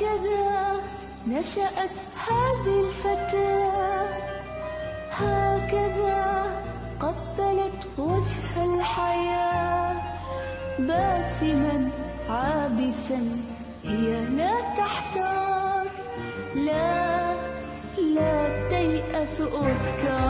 هكذا نشأت هذه الفتاة. هكذا قبلت وجه الحياة. باسما عابسا هي لا تحتار. لا لا تيأس أوسكار